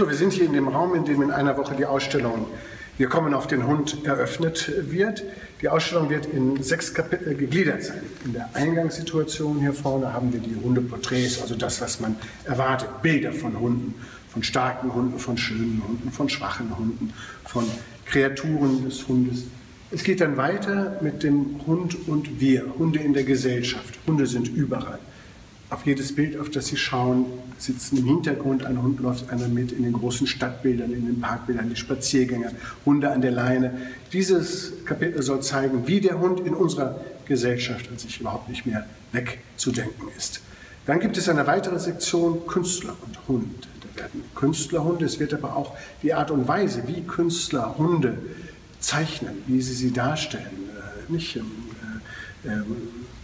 So, wir sind hier in dem Raum, in dem in einer Woche die Ausstellung Wir kommen auf den Hund eröffnet wird. Die Ausstellung wird in sechs Kapitel gegliedert sein. In der Eingangssituation hier vorne haben wir die Hundeporträts, also das, was man erwartet. Bilder von Hunden, von starken Hunden, von schönen Hunden, von schwachen Hunden, von Kreaturen des Hundes. Es geht dann weiter mit dem Hund und wir, Hunde in der Gesellschaft. Hunde sind überall. Auf jedes Bild, auf das Sie schauen, sitzen im Hintergrund ein Hund, läuft einer mit in den großen Stadtbildern, in den Parkbildern, die Spaziergänger, Hunde an der Leine. Dieses Kapitel soll zeigen, wie der Hund in unserer Gesellschaft an sich überhaupt nicht mehr wegzudenken ist. Dann gibt es eine weitere Sektion Künstler und Hund. Da werden Künstlerhunde, es wird aber auch die Art und Weise, wie Künstler Hunde zeichnen, wie sie sie darstellen, äh, nicht äh, äh,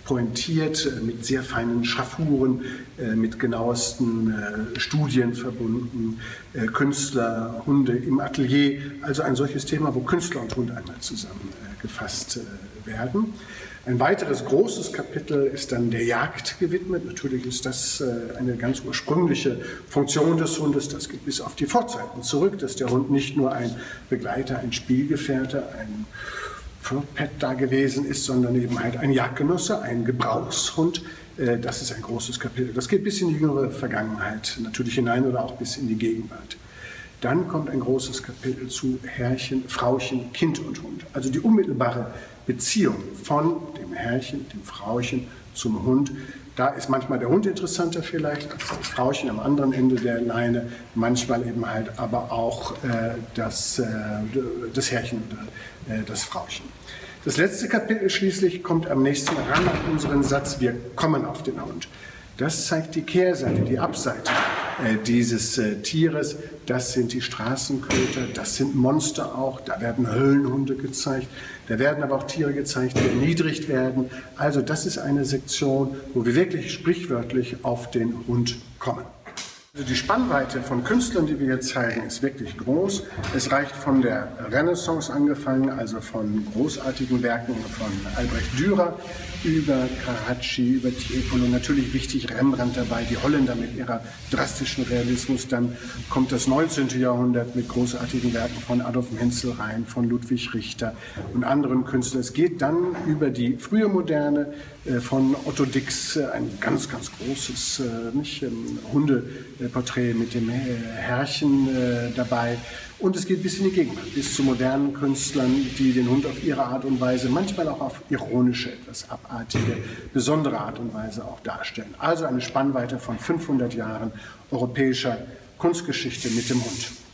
pointiert, äh, mit sehr feinen Schraffuren, äh, mit genauesten äh, Studien verbunden, Künstler, Hunde im Atelier, also ein solches Thema, wo Künstler und Hund einmal zusammengefasst werden. Ein weiteres großes Kapitel ist dann der Jagd gewidmet. Natürlich ist das eine ganz ursprüngliche Funktion des Hundes. Das geht bis auf die Vorzeiten zurück, dass der Hund nicht nur ein Begleiter, ein Spielgefährte, ein Pet da gewesen ist, sondern eben halt ein Jagdgenosse, ein Gebrauchshund. Äh, das ist ein großes Kapitel. Das geht bis in die jüngere Vergangenheit natürlich hinein oder auch bis in die Gegenwart. Dann kommt ein großes Kapitel zu Herrchen, Frauchen, Kind und Hund. Also die unmittelbare Beziehung von dem Herrchen, dem Frauchen zum Hund. Da ist manchmal der Hund interessanter vielleicht als das Frauchen am anderen Ende der Leine, manchmal eben halt aber auch äh, das, äh, das Herrchen oder äh, das Frauchen. Das letzte Kapitel schließlich kommt am nächsten ran an unseren Satz, wir kommen auf den Hund. Das zeigt die Kehrseite, die Abseite dieses äh, Tieres. Das sind die Straßenköter, das sind Monster auch, da werden Höllenhunde gezeigt, da werden aber auch Tiere gezeigt, die erniedrigt werden. Also das ist eine Sektion, wo wir wirklich sprichwörtlich auf den Hund kommen. Also die Spannweite von Künstlern, die wir hier zeigen, ist wirklich groß. Es reicht von der Renaissance angefangen, also von großartigen Werken von Albrecht Dürer über Carracci, über Tiepolo, natürlich wichtig Rembrandt dabei, die Holländer mit ihrer drastischen Realismus. Dann kommt das 19. Jahrhundert mit großartigen Werken von Adolf Menzelrein, von Ludwig Richter und anderen Künstlern. Es geht dann über die frühe Moderne äh, von Otto Dix, äh, ein ganz, ganz großes äh, nicht, ähm, Hunde Porträt mit dem äh, Herrchen äh, dabei. Und es geht bis in die Gegenwart, bis zu modernen Künstlern, die den Hund auf ihre Art und Weise, manchmal auch auf ironische, etwas abartige, besondere Art und Weise auch darstellen. Also eine Spannweite von 500 Jahren europäischer Kunstgeschichte mit dem Hund.